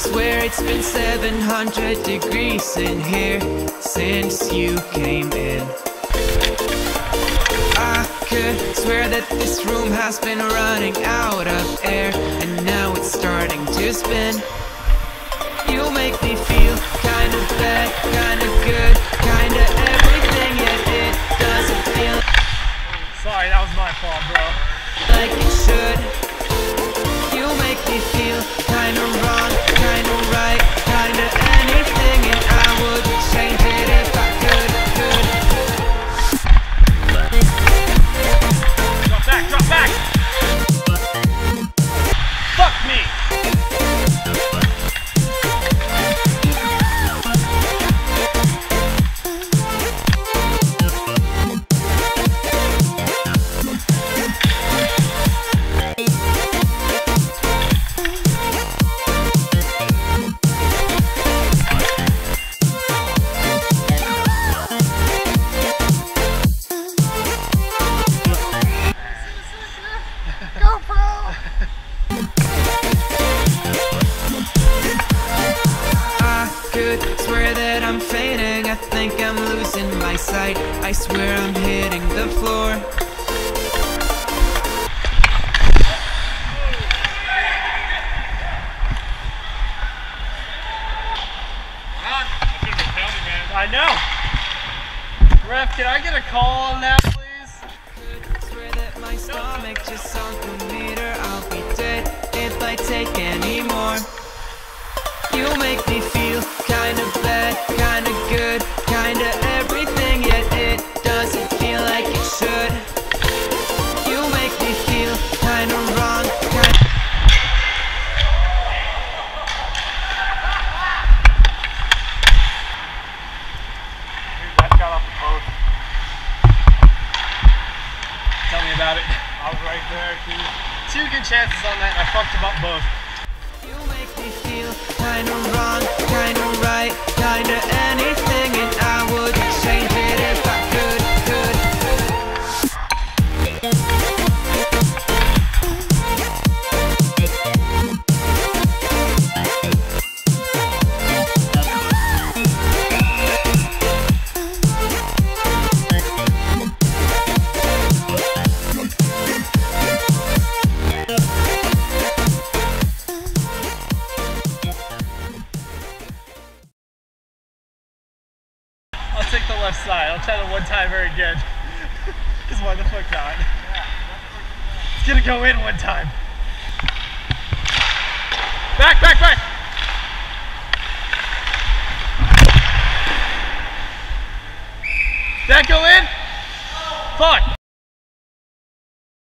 swear it's been 700 degrees in here since you came in. I could swear that this room has been running out of air, and now it's starting to spin. You make me feel kind of bad, kind of good, kind of everything, yet it doesn't feel Sorry, that was my fault, bro. like it should. My sight. I swear I'm hitting the floor. I know! Ref, can I get a call on that, please? I was right there, dude. Two good chances on that, and I fucked them up both. The left side. I'll try the one time very good. Because why the fuck not? It's gonna go in one time. Back, back, back! That go in? Fuck!